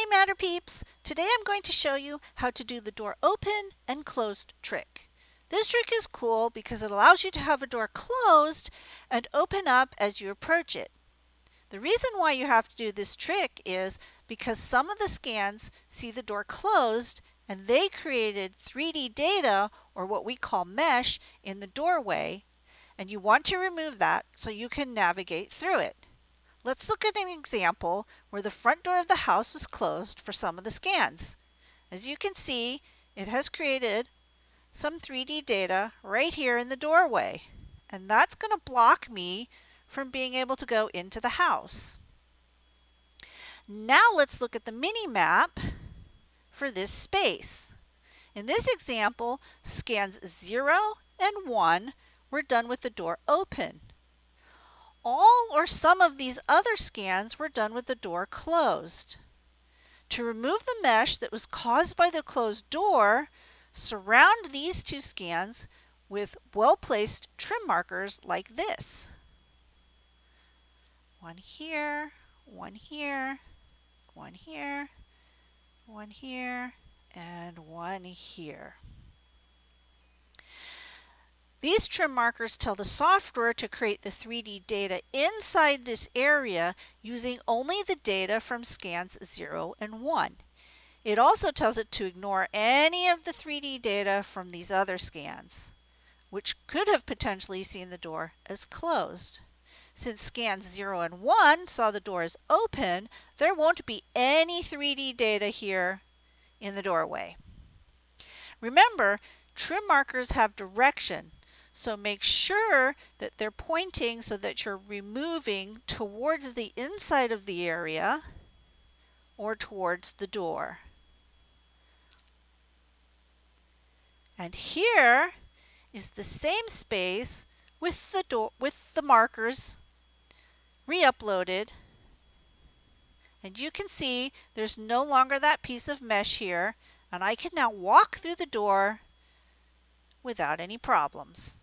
Hi Matter Peeps! Today I'm going to show you how to do the door open and closed trick. This trick is cool because it allows you to have a door closed and open up as you approach it. The reason why you have to do this trick is because some of the scans see the door closed and they created 3D data or what we call mesh in the doorway and you want to remove that so you can navigate through it. Let's look at an example where the front door of the house was closed for some of the scans. As you can see, it has created some 3D data right here in the doorway. And that's going to block me from being able to go into the house. Now let's look at the mini map for this space. In this example, scans 0 and 1 were done with the door open all or some of these other scans were done with the door closed. To remove the mesh that was caused by the closed door, surround these two scans with well-placed trim markers like this. One here, one here, one here, one here, and one here. These trim markers tell the software to create the 3D data inside this area using only the data from scans 0 and 1. It also tells it to ignore any of the 3D data from these other scans, which could have potentially seen the door as closed. Since scans 0 and 1 saw the door as open, there won't be any 3D data here in the doorway. Remember, trim markers have direction, so make sure that they're pointing so that you're removing towards the inside of the area or towards the door. And here is the same space with the door with the markers re-uploaded. And you can see there's no longer that piece of mesh here and I can now walk through the door without any problems.